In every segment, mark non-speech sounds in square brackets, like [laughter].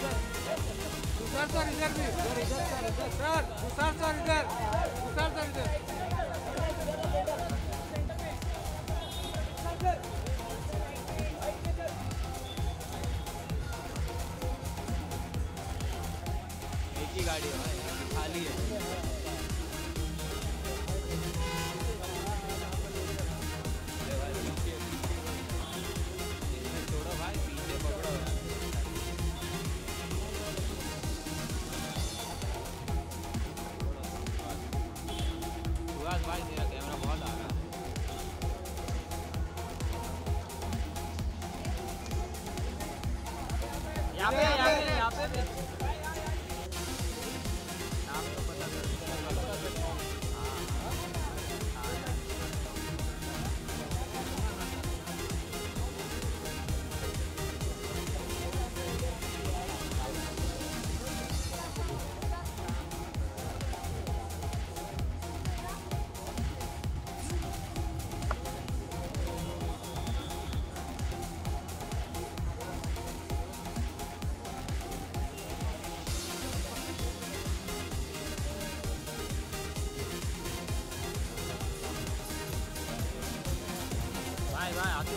Sir sir इधर भी sir sir sir इधर सर सर इधर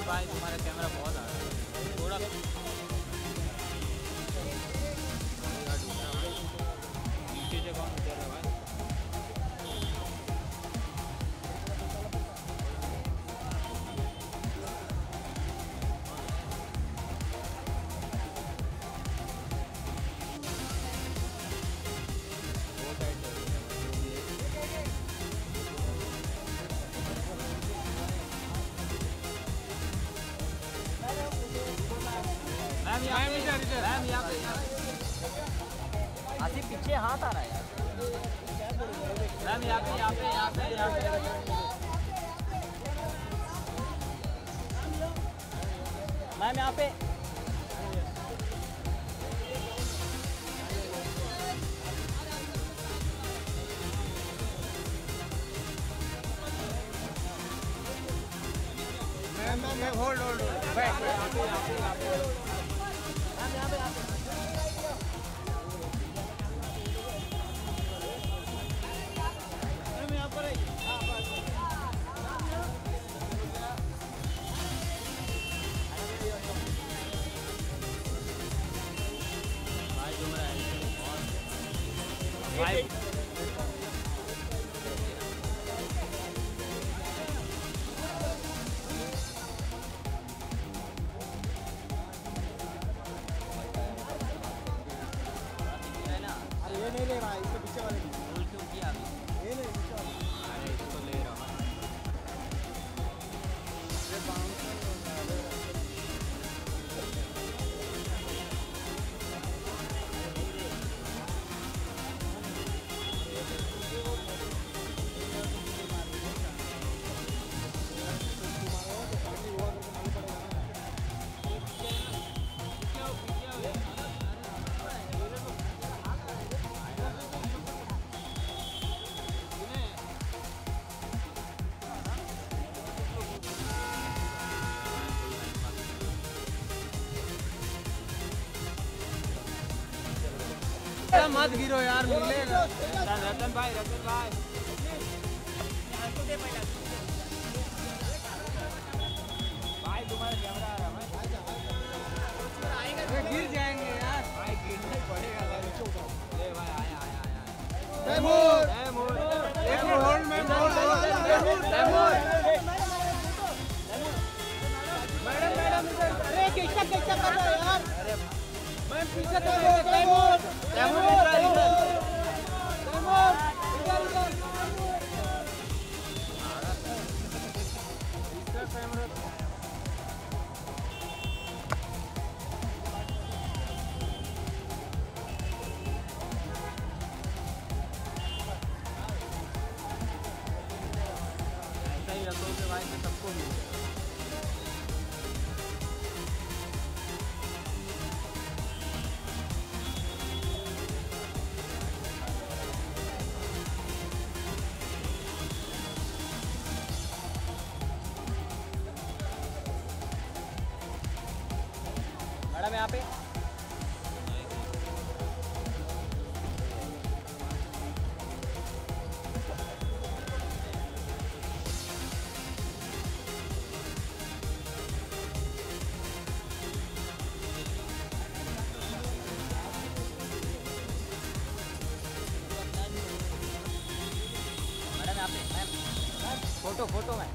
भाई भाई आसिफ पीछे हाथ आ रहा है मैम यहाँ पे यहाँ पे यहाँ पे यहाँ पे। मैम यहाँ पे। मैम मैम होल्ड होल्ड बैठ ऐसा मत गिरो यार मिलेगा रतन भाई रतन भाई भाई तुम्हारा कैमरा आ रहा है गिर जाएँगे यार। भाई गिरना पड़ेगा ले भाई आया आया आया तैमूर तैमूर तैमूर होल्ड में hold hold Taimur madam madam अरे कैसा कैसा कर रहे हो यार? सबको मिले फ़ोटो फ़ोटो में।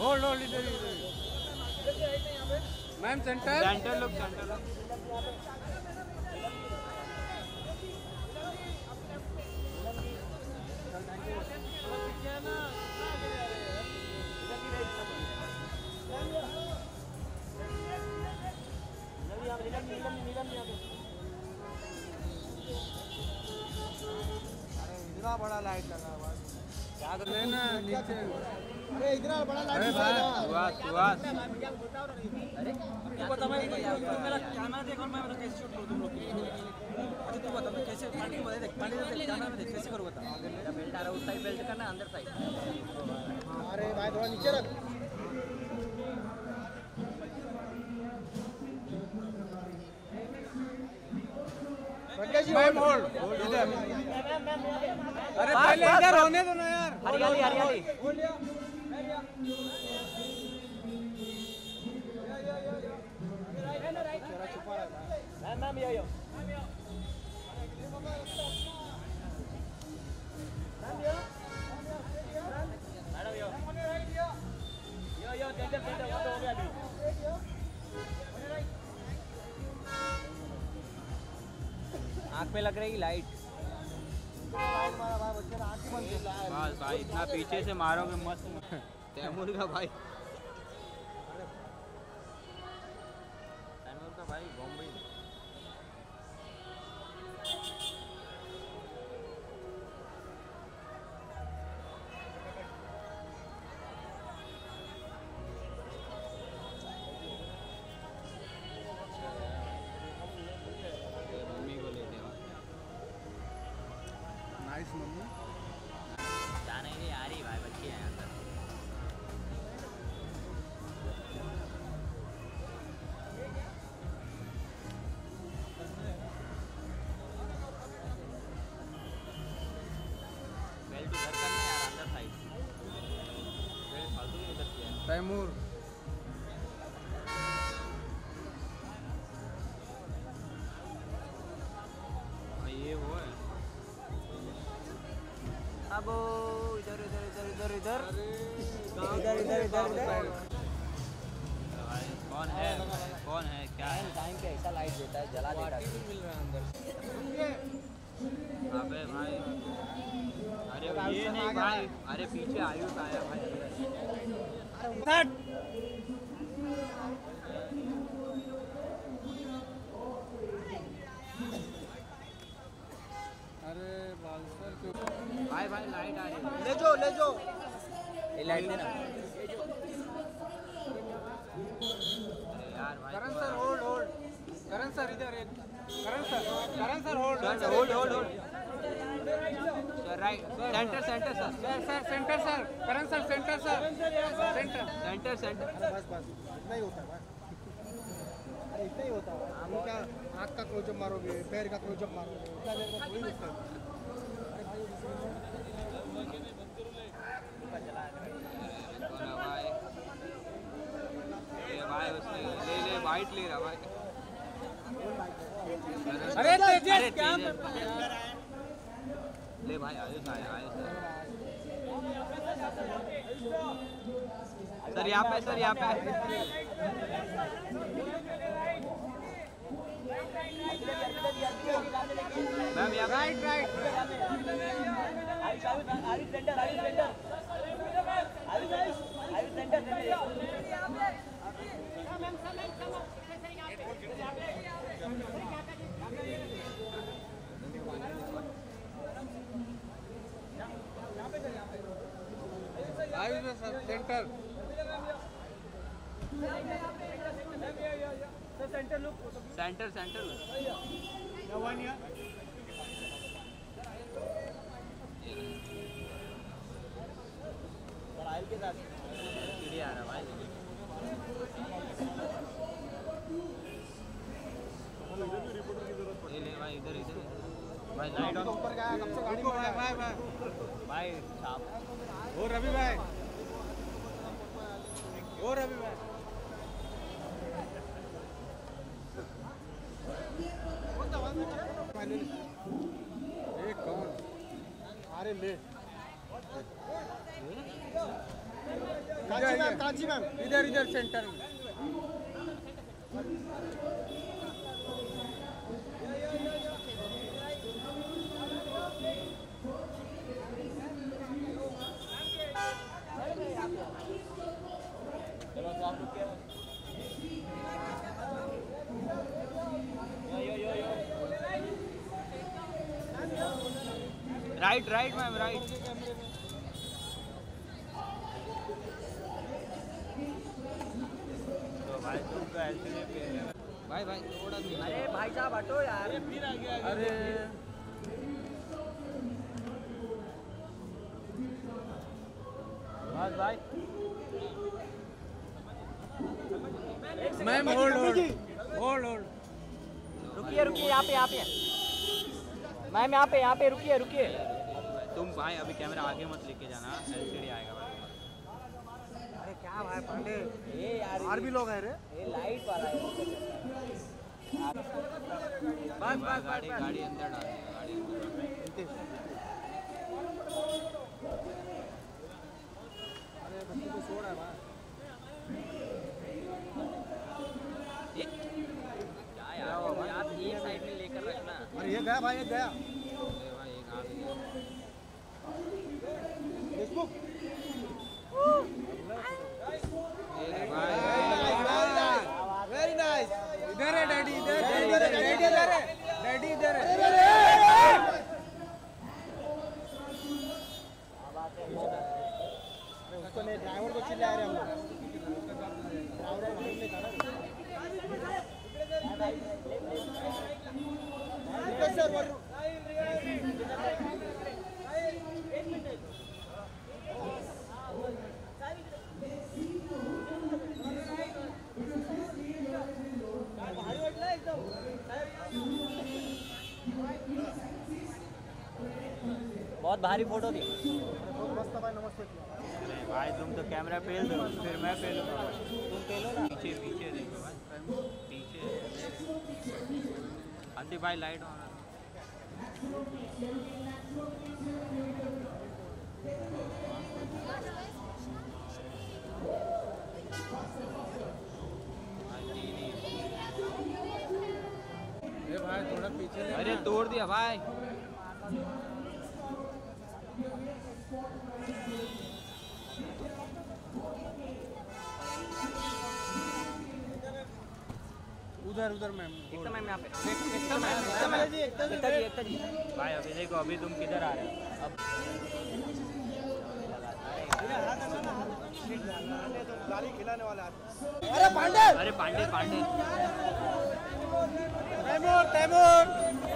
होल्ड होल्ड इधर इधर मैम सेंटर? सेंटर लोग सेंटर। लोग तू बता भाई मेरा कैमरा देख और मैं बता कैसे शूट करूँ तुम लोग अच्छा तू बता मैं कैसे पानी में देख पानी में देख कैमरा में देख कैसे करूँ बता मेरा बेल्ट आ रहा है उस साइड बेल्ट करना अंदर साइड अरे भाई थोड़ा नीचे रख। मैम होल्ड इधर अरे पहले इधर होने दो ना यार। हरियाली हरियाली। 慢秒有。慢秒。三秒。来了没有？有有，等等等等，我等我秒你。आँख er er er पे लग रही लाइट बस भाई इतना पीछे से मारोगे मस्त तैमूर का भाई तैमूर का भाई तैमूर हाँ, ये वो है। अब इधर इधर इधर इधर इधर। इधर इधर इधर इधर। भाई कौन है? कौन है? क्या है? टाइम पे ऐसा लाइट देता है जला देता है। मिल रहा है अंदर अबे भाई अरे ये नहीं भाई। अरे पीछे आयुष आया भाई। अरे भाई भाई लाइट आ रही है। ले जाओ ले जाओ। ये लाइट देना। अरे यार भाई Karan sir hold hold Karan sir इधर Karan sir Karan sir hold hold hold hold right centre centre sir sir sir centre sir Karan sir centre sir centre centre centre बस बस। इतना ही होता है अरे इतना ही होता है। हम क्या आँख का क्लोजअप मारोगे पैर का क्लोजअप मारोगे। इतना देर में है। है ले ले वाइट ले रहा भाई। अरे तेजस क्या। ले भाई आयुष आया आयुष आया। सर यहाँ पे सर यहाँ पे मैम यहाँ पे राइट राइट आयुष में सर सेंटर सेंटर सेंटर सीढ़ी आ रहा भाई ये ले भाई इधर इधर। इधर। भाई लाइट ऑन ऊपर गया कब से गाड़ी रुको में भाई गया भाई भाई। भाई छाप ओ रवि भाई ओ रवि भाई एक कौन अरे ले कांची मैम कांची मैम इधर इधर सेंटर में राइट राइट मैम राइट तो भाई तुम तो ऐसे नहीं पे भाई भाई थोड़ा नीचे अरे भाई साहब हटो यार अरे बस भाई ma'am hold hold hold hold रुकिए रुकिए यहाँ पे यहाँ पे। मैम यहाँ पे यहाँ पे रुकिए रुकिए। तुम भाई अभी कैमरा आगे मत लेके जाना एलसीडी आएगा भाई। अरे क्या भाई पांडे ये यार और भी लोग हैं रे। ये लाइट वाला है। बस बस गाड़ी गाड़ी अंदर डाल गाड़ी अंदर अरे बच्चे को रहा है भाई ये क्या यार आप एक साइड में लेकर रखना अरे ये गया भाई एक गया। वेरी नाइस इधर है डैडी इधर डैडी डैडी इधर डैडी इधर है डैडी इधर है। उसको नहीं ड्राइवर को चिल्ला रहे हम लोग ड्राइवर को मालूम नहीं था ना रिक्वेस्ट सर वर बहुत भारी फ़ोटो दी भाई, तुम तो कैमरा पेल दो फिर मैं तुम पेलो ना पीछे पीछे पीछे। अंति भाई लाइट ले अरे तोड़ दिया भाई। एकता जी एकता जी भाई अभी देखो अभी तुम किधर आ रहे हो अब गाली खिलाने वाला अरे पांडे। अरे पांडे पांडे। तैमूर तैमूर।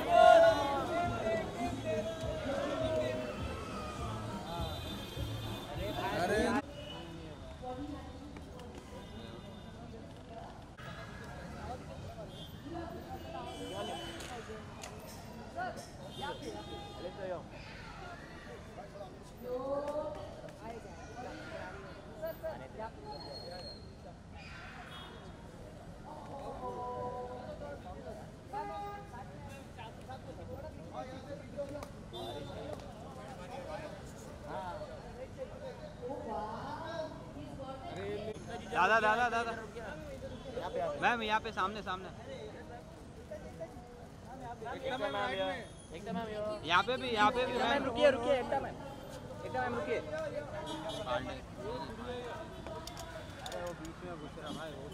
दादा दादा दादा। मैम, यहाँ पे सामने सामने। यहाँ पे भी, यहाँ पे भी, मैम। रुकिए रुकिए एकदम मैम रुकिए अरे वो बीच में घुस रहा भाई वो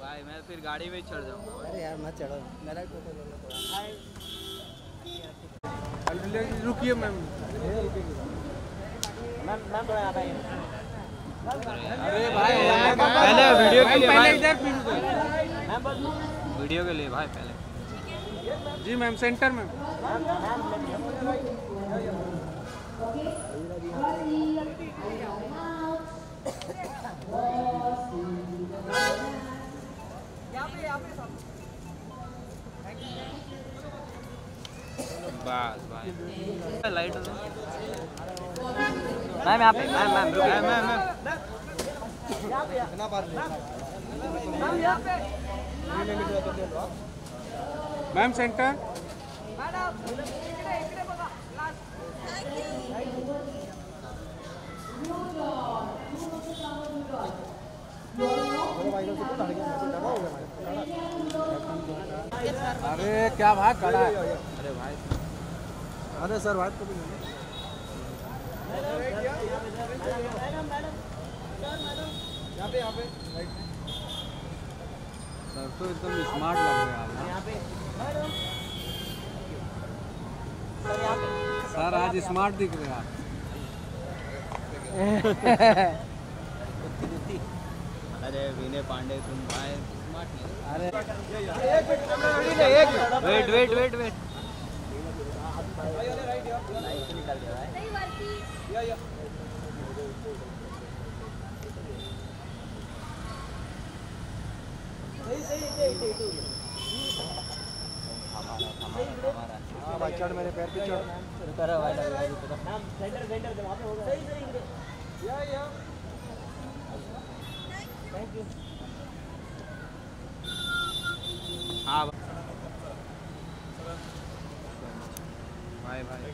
भाई मैं फिर गाड़ी में ही चढ़ जाऊँगा। अरे यार, मत चढ़ो। मेरा फ़ोटो ले लो रुकिए मैम। यहाँ पे। अरे भाई पहले वीडियो के लिए पहले भाई। इधर फिर उधर मैम बस वीडियो के लिए भाई पहले। जी मैम सेंटर में बस भाई। लाइट मैम यहाँ पे मैम मैम रुकिए। मैम मैम कितना बार मैम सेंटर। अरे क्या भाग खड़ा है? अरे भाई अरे सर भाई कभी यहाँ पे यहाँ पे सर तो एकदम स्मार्ट लग रहे हैं आप सर आज स्मार्ट दिख रहे हैं आप। अरे विनय पांडे तुम भाई। वेट वेट वेट वेट चढ़ मेरे पैर पे चढ़ रुका रहा भाई। मैम सेंटर सेंटर से पे होगा सही सही थैंक यू हाँ भाई भाई।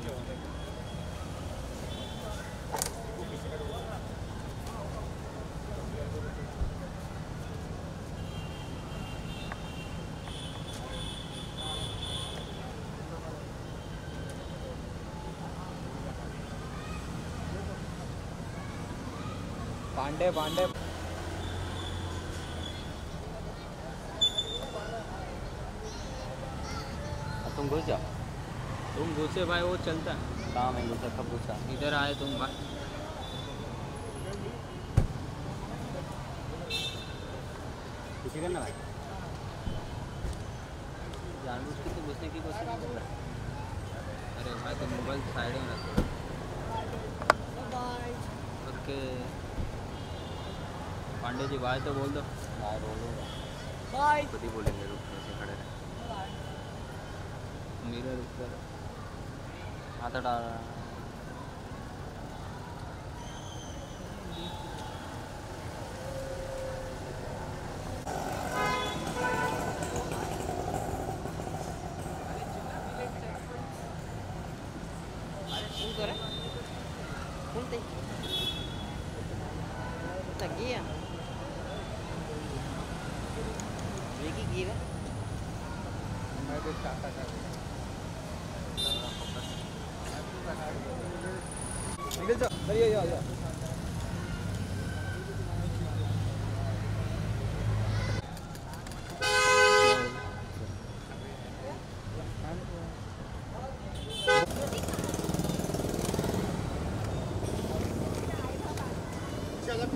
पांडे पांडे तुम घुस जाओ तुम घुसे भाई वो चलता है। कहाँ मैं घुसा कब घुसा इधर आए तुम भाई। किसी करना भाई। जानबूझ के तो घुसने की कोशिश कर रहा अरे भाई तो मोबाइल साइड में रखो। ओके। पांडे जी भाई तो बोल दो। बाय बोलूँगा। खुद ही बोलेंगे रुक कैसे खड़े रहे। मेरा रुक कर हाथ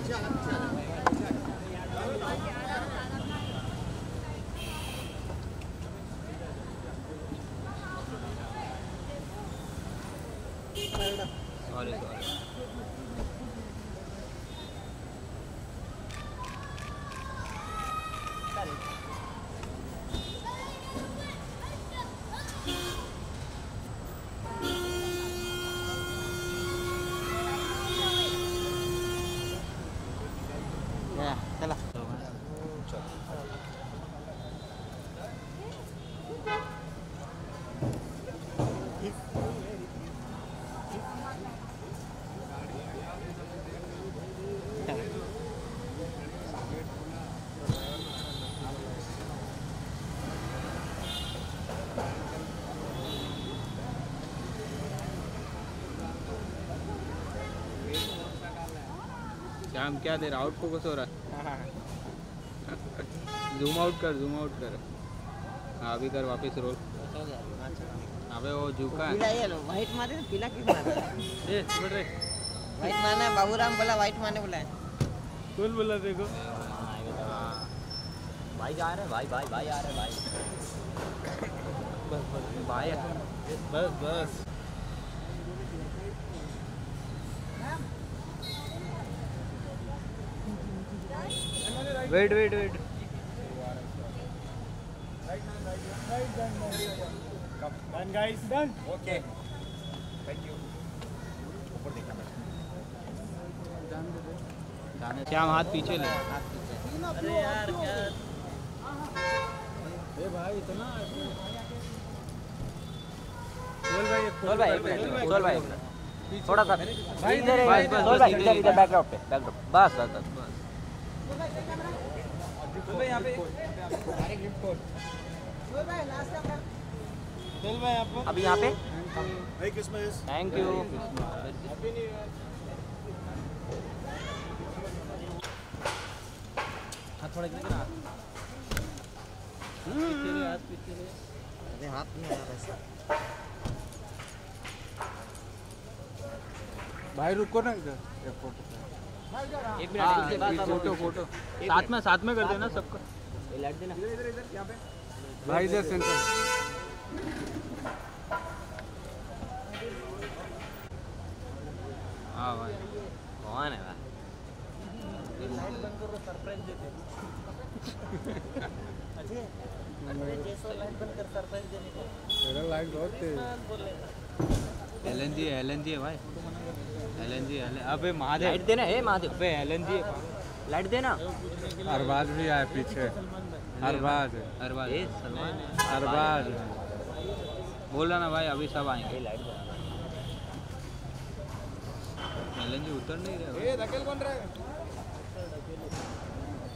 Yeah, yeah, yeah. श्याम क्या दे रहा? आउट फोकस हो रहा है। जूम आउट कर जूम आउट कर। हाँ अभी कर वापस रोल अबे वो झुका है। व्हाइट मारे तो पीला क्यों मारा? [laughs] ए रे। व्हाइट मारना बाबूराम बोला व्हाइट मारने बोला कौन बोला देखो? भाई जा रहे भाई भाई भाई आ रहे हैं भाई। भाई बस बस। Wait wait wait. Okay Shyam हाथ पीछे ले? अरे यार क्या? भाई एक मिनट सोल भाई एक मिनट। थोड़ा सा बस, भाई इधर, इधर इधर। इधर बैकड्रॉप पे बस बस बस बस चल भाई आपको अभी यहाँ पे? थैंक यू हाँ थोड़ा ना अरे हाथ नहीं आ रहा ऐसा भाई रुको ना इधर एयरपोर्ट फ़ोटो एक हाँ, मिनट एक फ़ोटो। फ़ोटो साथ में साथ में कर देना सबका। लाइट देना। भाई इधर सेंटर हाँ भाई कौन है भाई? तेरा लाइट बहुत तेज L N G L N G है भाई। एल एन जी अबे महादेव। लाइट देना है महादेव। अबे एल एन जी लाइट देना। अरबाज भी आए पीछे। अरबाज अरबाज ए सलमान। अरबाज बोल रहा ना भाई अभी सब आएँगे। लाइट देना। एल एन जी उतर नहीं रहे।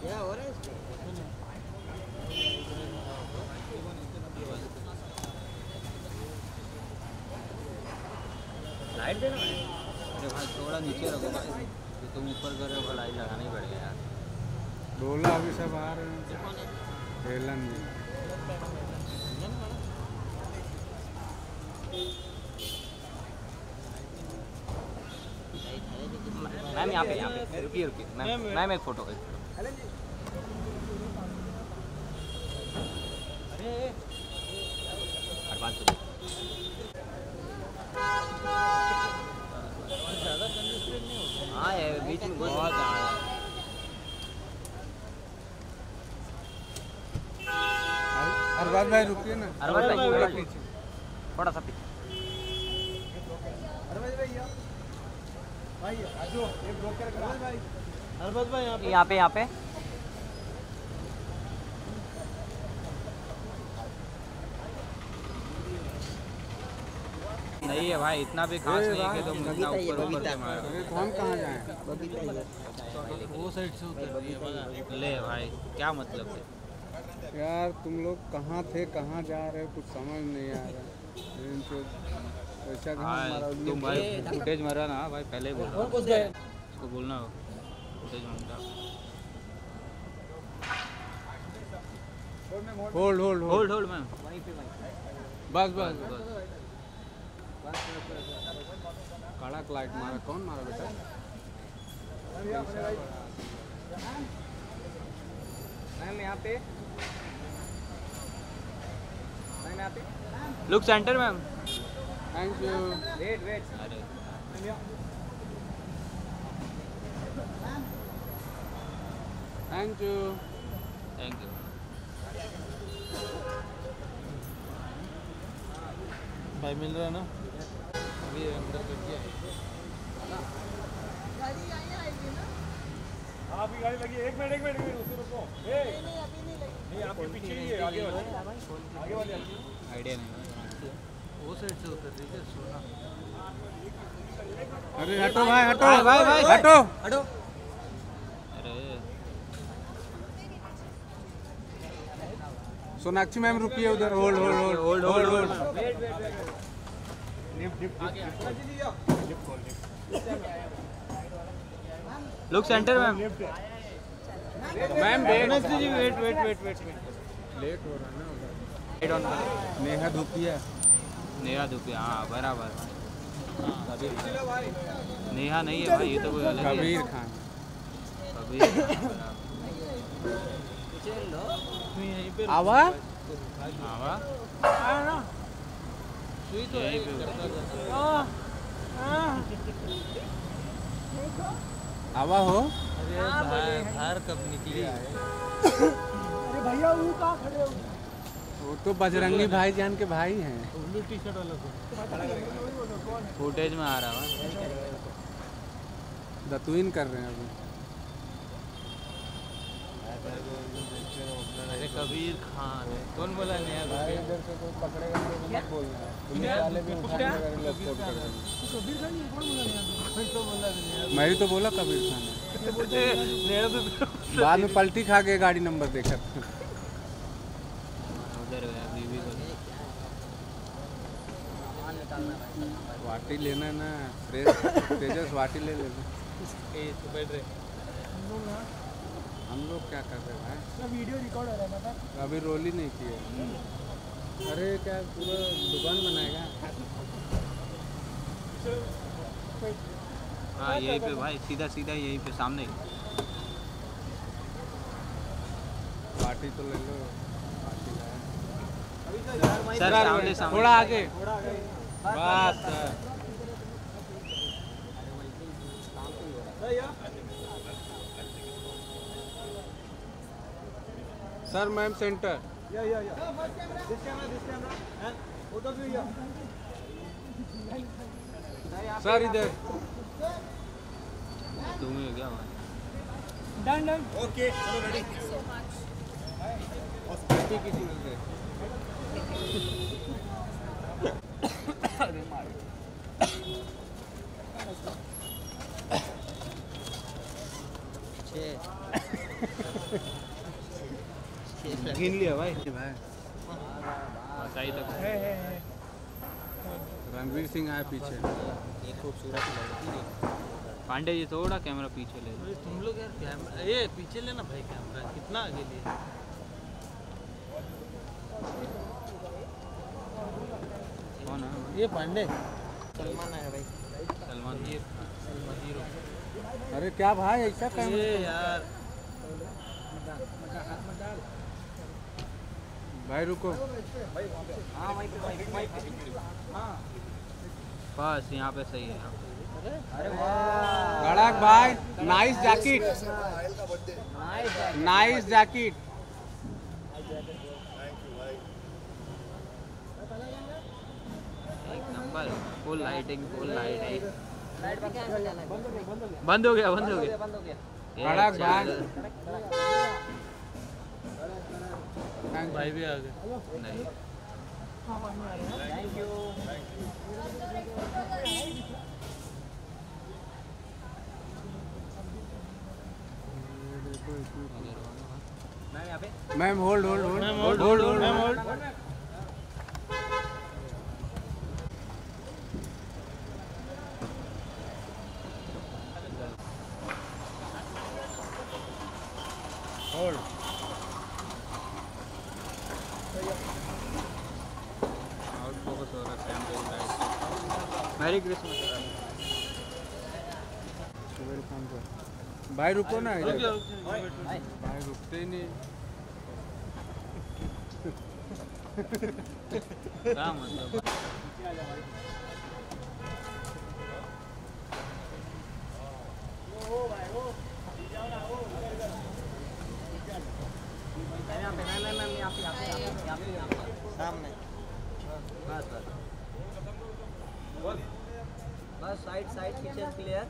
क्या हो रहा है लाइट देना अरे भाई थोड़ा नीचे रखो भाई ये तुम ऊपर कर रहे हो लाइट लगाना ही पड़ेगा यार। बोला अभी सब आ रहे हैं। हेलन मैम यहाँ पे यहाँ पे। रुकिए रुकिए। मैम मैम एक फ़ोटो एक फ़ोटो। अरबाज को हाँ ये बीच में अरबाज भाई रुकिए ना। अरबाज भाई थोड़ा पीछे थोड़ा सा पीछे। अरबाज भाई भाई आजो एक ब्रोकर अरबाज भाई अरबाज भाई यहाँ यहाँ पे यहाँ पे। नहीं है भाई इतना भी खास नहीं है कि तुम इतना ऊपर ऊपर। से मारो। तो हम कहाँ जाएँ? वो साइड से उतर ले भाई क्या मतलब है? यार तुम लोग कहाँ थे कहाँ जा रहे हो कुछ समझ नहीं आ रहा। इनको ऐसा कहाँ हाँ मारा तुम भाई फुटेज मरा ना भाई पहले ही बोल रहा हूँ। उसको बोलना हो फुटेज माँगता hold hold hold hold hold ma'am बस बस बस। कड़क लाइट मारा कौन मारा बेटा? मैम यहाँ पे। मैम यहाँ पे। Look centre ma'am thank you wait wait thank you thank you भाई मिल रहा है ना? अभी अंदर करके आए आइडिया नहीं वो साइड से उतर रही सोना। अरे हटो भाई हटो भाई, भाई, भाई। हटो। हटो। सोनाक्षी मैम रुकिए उधर। Hold hold hold hold hold hold wait wait wait look centre ma'am ma'am wait wait wait wait wait late हो रहा है ना नेहा धुपिया नेहा दुपे हाँ बराबर। नेहा नहीं है भाई ये तो कोई अलग ही कबीर खान। कबीर बराबर। आवा हाँ वाह यहीं पे उतर। आवा हो। बाहर कब निकली? वो तो बजरंगी भाई जान के भाई हैं। फुटेज में आ रहा है। दतुइन कर रहे हैं अभी। अरे कबीर खान कौन बोला नया इधर से कोई पकड़ेगा तो मत बोलना पुलिस वाले भी उठाने वगैरह लोग कर देंगे मैं ही तो बोला कबीर खान है। बाद में पलटी खा के गाड़ी नंबर देखा। उधर गया बीवी को वाटी लेना है ना फ्रेश तेजस वाटी ले लेना। हम लोग क्या कर रहे हैं भाई? वीडियो रिकॉर्ड हो रहा है अभी रोल ही नहीं किया। अरे क्या पूरा दुकान बनाएगा? हाँ यहीं पे भाई सीधा सीधा यहीं पे सामने। पार्टी तो ले लो। पार्टी सर सामने सामने। थोड़ा आगे। बस sir sir ma'am centre yeah yeah yeah this camera this camera and both of you yeah sir इधर. तुम ही हो क्या वहाँ डन डन किसी किसी में से गिन लिया भाई। भाई। तक। रणवीर सिंह आया पीछे। ये खूबसूरत लड़की पांडे जी थोड़ा कैमरा पीछे ले लो। तुम लोग यार कैमरा ये पीछे लेना भाई कैमरा कितना आगे लिए कौन है? ये पांडे। सलमान है भाई। सलमान ये सलमान। हीरो। अरे क्या भाई ऐसा ये कैमरा यार। भाई रुको। हाँ बस यहाँ पे सही है यहाँ अरे वाह गड़क भाई नाइस जैकेट नाइस जैकेट एक number full lighting full lighting light है। बंद हो गया बंद हो गया। बंद हो अच्छा भाई। भाई भी आ गए। नहीं thank you ma'am hold hold hold hold hold. Hold out focus हो रहा है कैमरे की light merry Christmas welcome sir भाई रुको ना इधर। भाई रुकते ही नहीं। मतलब सामने। बस साइड साइड पीछे क्लियर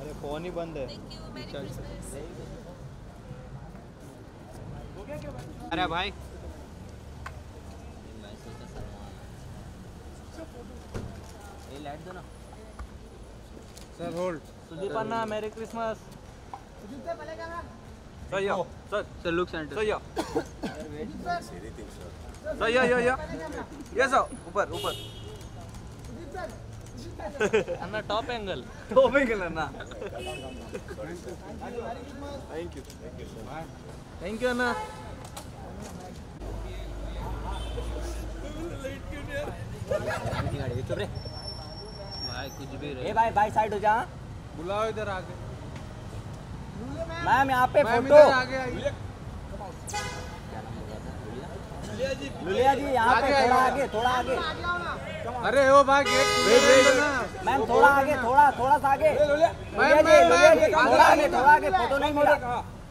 अरे फ़ोन ही बंद है। अरे भाई। ये लाइट दो ना। Sir hold Sudeep anna merry Christmas sir look centre sir yeah yeah yeah ये सो ऊपर ऊपर anna top angle top angle anna thank you thank you anna चुप रे भाई कुछ भी ए रहे भाई भाई साइड हो जा बुलाओ इधर आगे मैम यहाँ पे फ़ोटो लुलिया जी यहाँ पे थोड़ा आगे थोड़ा आगे अरे ओ भाई गेट मैम थोड़ा आगे थोड़ा थोड़ा सा आगे लुलिया जी लुलिया जी थोड़ा आगे थोड़ा आगे फ़ोटो नहीं मिला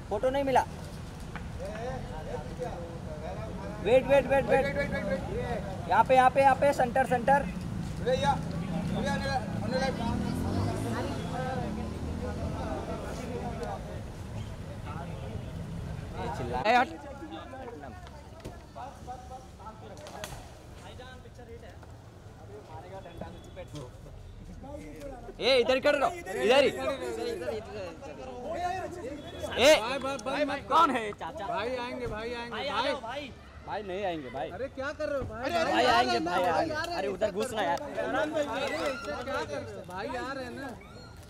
फ़ोटो नहीं मिला वेट वेट वेट वेट यहाँ पे यहाँ पे यहाँ पे सेंटर सेंटर ए, हट। ए इधर कर लो। इधर ही। ए। भाई भाई कौन है चाचा? भाई आएँगे भाई आएँगे। भाई भाई। नहीं आएँगे भाई। अरे क्या कर रहे हो भाई? अरे भाई आएँगे भाई आएँगे अरे उधर घुसना यार अरे ऐसे क्या कर रहे भाई आ रहे हैं ना।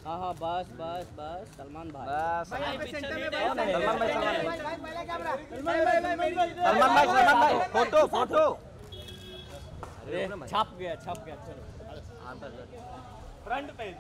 हाँ हाँ बस बस बस सलमान भाई। बस। भाई सेंटर में कौन है? सलमान भाई सलमान भाई। भाई पहले कैमरा भाई भाई भाई। भाई सलमान भाई सलमान भाई। Photo photo. छप गया छप गया चलो। Front page